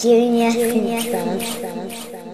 Junior Simpson.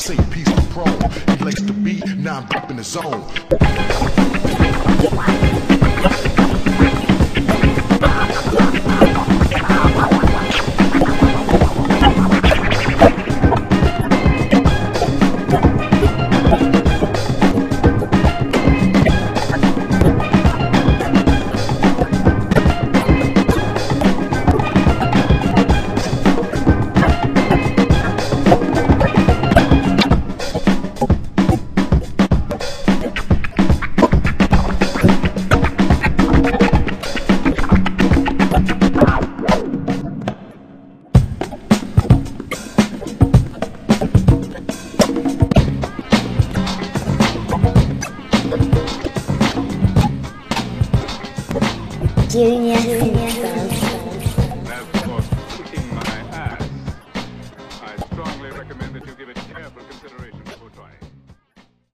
Say peace to pro. He likes to beat, now I'm up in the zone. 今年，今年的